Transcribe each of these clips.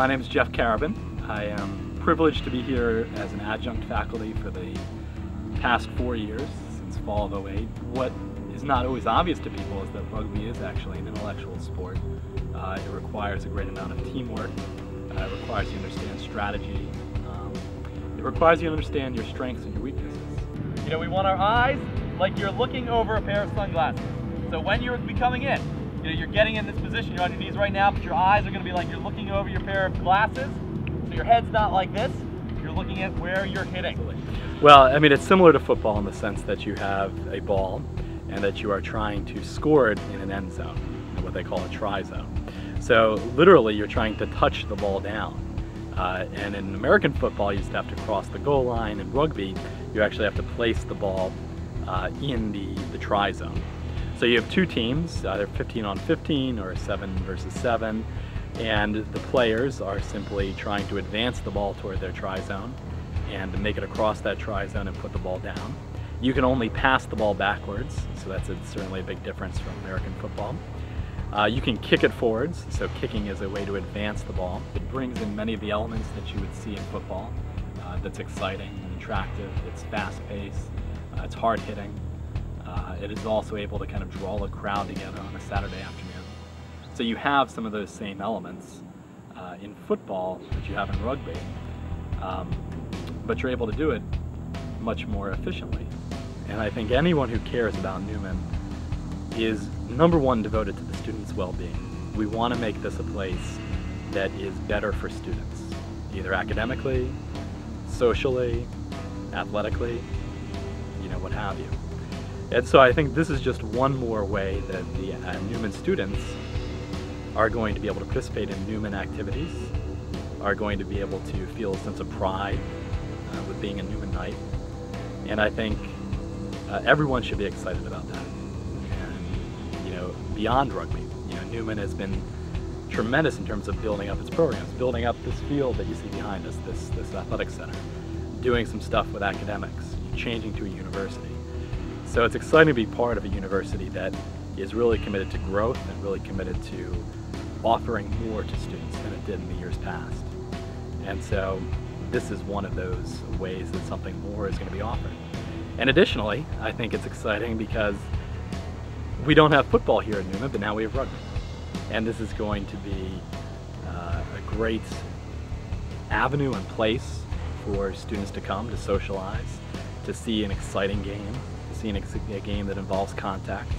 My name is Geoff Karabin. I am privileged to be here as an adjunct faculty for the past four years, since fall of 08. What is not always obvious to people is that rugby is actually an intellectual sport. Uh, it requires a great amount of teamwork. Uh, it requires you to understand strategy. Um, it requires you to understand your strengths and your weaknesses. You know, we want our eyes like you're looking over a pair of sunglasses. So when you're coming in, you know, you're getting in this position, you're on your knees right now, but your eyes are gonna be like you're looking over your pair of glasses. So your head's not like this, you're looking at where you're hitting. Well, I mean, it's similar to football in the sense that you have a ball and that you are trying to score it in an end zone, what they call a try zone. So literally, you're trying to touch the ball down. Uh, and in American football, you just have to cross the goal line. In rugby, you actually have to place the ball uh, in the, the try zone. So you have two teams, either 15 on 15 or 7 versus 7, and the players are simply trying to advance the ball toward their try zone and make it across that try zone and put the ball down. You can only pass the ball backwards, so that's a, certainly a big difference from American football. Uh, you can kick it forwards, so kicking is a way to advance the ball. It brings in many of the elements that you would see in football. Uh, that's exciting and attractive, it's fast-paced, uh, it's hard-hitting. Uh, it is also able to kind of draw a crowd together on a Saturday afternoon. So you have some of those same elements uh, in football that you have in rugby, um, but you're able to do it much more efficiently. And I think anyone who cares about Neumann is number one devoted to the students' well-being. We want to make this a place that is better for students, either academically, socially, athletically, you know, what have you. And so I think this is just one more way that the uh, Neumann students are going to be able to participate in Neumann activities, are going to be able to feel a sense of pride uh, with being a Neumann Knight. And I think uh, everyone should be excited about that. And, you know, beyond rugby, you know, Neumann has been tremendous in terms of building up its programs, building up this field that you see behind us, this, this athletic center, doing some stuff with academics, changing to a university. So it's exciting to be part of a university that is really committed to growth and really committed to offering more to students than it did in the years past. And so this is one of those ways that something more is going to be offered. And additionally, I think it's exciting because we don't have football here at Neumann, but now we have rugby. And this is going to be uh, a great avenue and place for students to come to socialize, to see an exciting game, to see an a game that involves contact.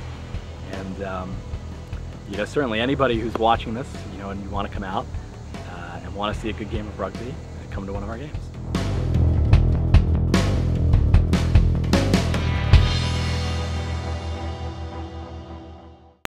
And um, you know, certainly anybody who's watching this, you know, and you want to come out uh, and want to see a good game of rugby, come to one of our games.